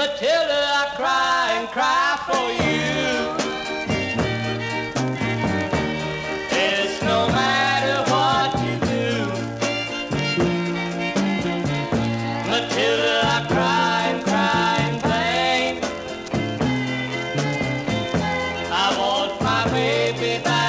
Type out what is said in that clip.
Matilda, I cry and cry for you. It's no matter what you do. Matilda, I cry and cry in vain. I want my baby back.